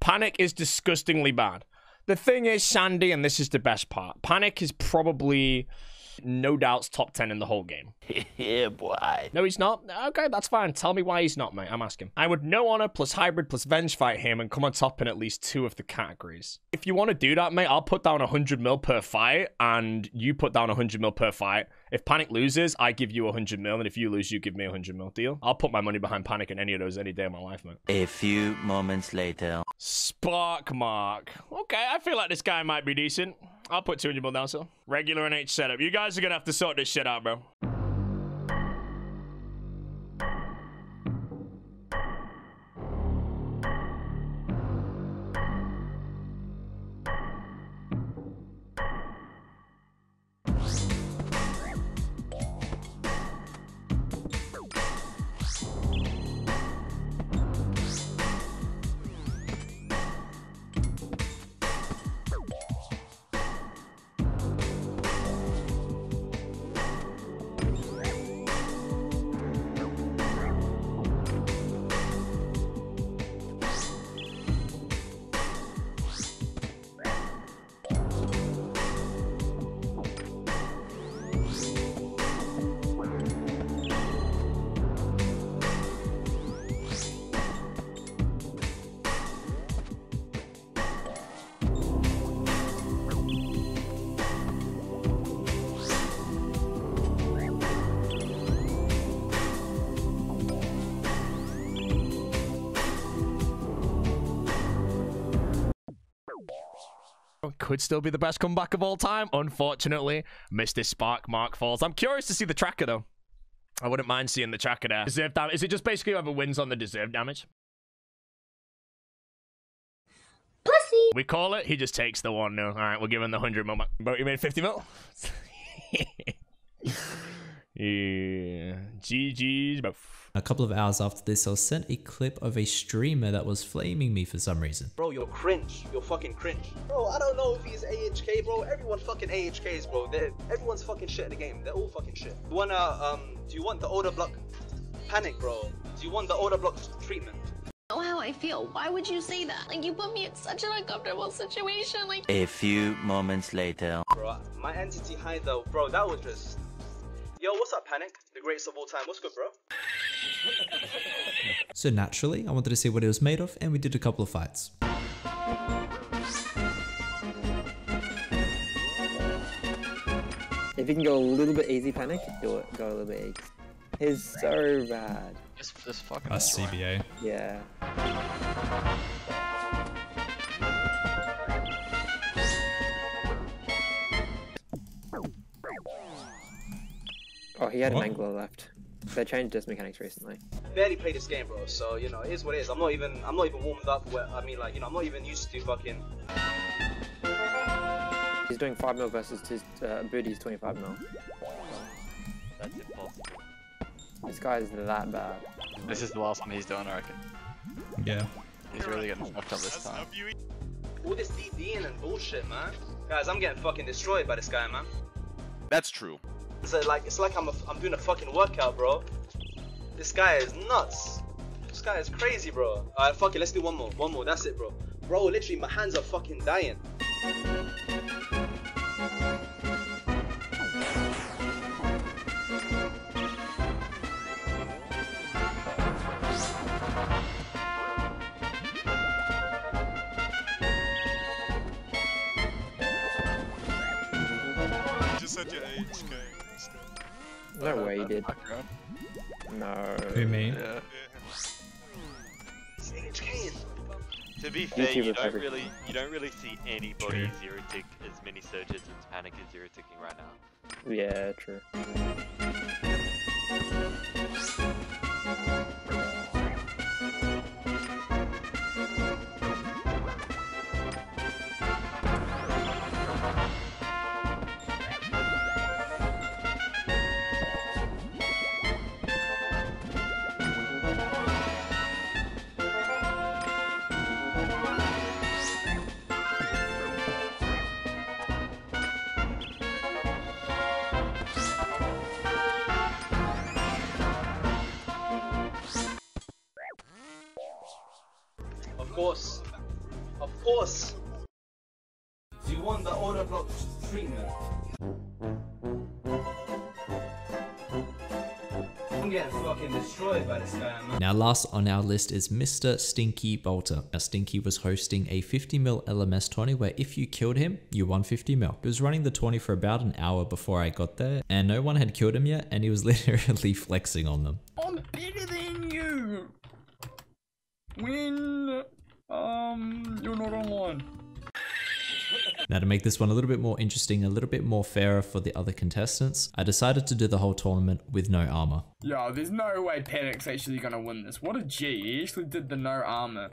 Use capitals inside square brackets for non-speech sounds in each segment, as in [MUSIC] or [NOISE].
Panic is disgustingly bad. The thing is, Sandy, and this is the best part Panic is probably, no doubts, top 10 in the whole game. [LAUGHS] yeah, boy. No, he's not. Okay, that's fine. Tell me why he's not, mate. I'm asking. I would no honor plus hybrid plus venge fight him and come on top in at least two of the categories. If you want to do that, mate, I'll put down 100 mil per fight and you put down 100 mil per fight. If Panic loses, I give you 100 mil, and if you lose, you give me 100 mil. Deal? I'll put my money behind Panic in any of those any day of my life, mate. A few moments later. Spark Mark. Okay, I feel like this guy might be decent. I'll put 200 mil down, so. Regular and H setup. You guys are gonna have to sort this shit out, bro. Could still be the best comeback of all time. Unfortunately, Mr. Spark Mark falls. I'm curious to see the tracker though. I wouldn't mind seeing the tracker there. Deserve damage. Is it just basically whoever wins on the deserved damage? Pussy. We call it. He just takes the one. No. All right, we're giving the 100 mil. But you made 50 mil? [LAUGHS] yeah. GG's. But A couple of hours after this, I was sent a clip of a streamer that was flaming me for some reason. Bro, you're cringe. You're fucking cringe. Bro, I don't know if he's AHK, bro. Everyone fucking AHKs, bro. They're, everyone's fucking shit in the game. They're all fucking shit. You wanna, um, do you want the Odablock panic, bro? Do you want the Odablock treatment? know how I feel. Why would you say that? Like, you put me in such an uncomfortable situation. Like, A few moments later. Bro, my entity high though, bro, that was just. Yo, what's up, Panic? The greatest of all time. What's good, bro? So naturally, I wanted to see what it was made of, and we did a couple of fights. If you can go a little bit easy, panic, do it. Go a little bit easy. He's so bad. This, this fucking. That's CBA. Yeah. Oh, he had What? an angler left. They changed disc mechanics recently. I barely played this game, bro. So you know, it is what it is. I'm not even. I'm not even warmed up. Where, I mean, like you know, I'm not even used to fucking. He's doing 5 mil versus his uh, B0aty's 25 mil. That's impossible. This guy is that bad. This is the last one he's doing, I reckon. Yeah. He's really getting fucked up this time. All this DDing and bullshit, man. Guys, I'm getting fucking destroyed by this guy, man. That's true. It's like it's like I'm a, I'm doing a fucking workout, bro. This guy is nuts. This guy is crazy, bro. Alright, fuck it. Let's do one more. One more. That's it, bro. Bro, literally, my hands are fucking dying. just said your AHK. No way he did. Background. No. Who me? Yeah. To be fair, YouTubers you don't every- really you don't really see anybody True. zero tick as many surges as Panic is zero ticking right now. Yeah, true. Course. Of course. You want the Odablock treatment? I'm getting fucking destroyed by this guy, man. Now last on our list is Mr. Stinky Bolter. Now Stinky was hosting a 50ml LMS 20 where if you killed him, you won 50ml. He was running the 20 for about an hour before I got there and no one had killed him yet and he was [LAUGHS] literally flexing on them. I'm better than you. When um you're not online. Now to make this one a little bit more interesting, a little bit more fairer for the other contestants, I decided to do the whole tournament with no armor. Yo, there's no way Panic's actually gonna win this. What a G. He actually did the no armor.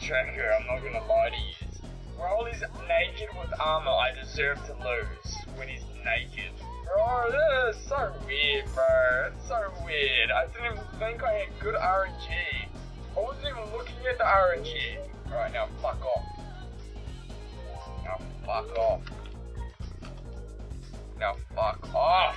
Tracker, I'm not gonna lie to you. Roll is naked with armor, I deserve to lose when he's naked. Bro, this is so weird, bro. It's so weird. I didn't even think I had good RNG. I wasn't even looking at the RNG. Alright, now fuck off. Now fuck off. Now fuck off.